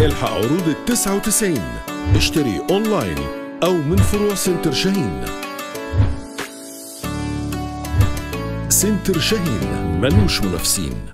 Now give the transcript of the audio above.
إلحق عروض ال 99 اشتري أونلاين أو من فروع سنتر شاهين. سنتر شاهين ملوش منافسين.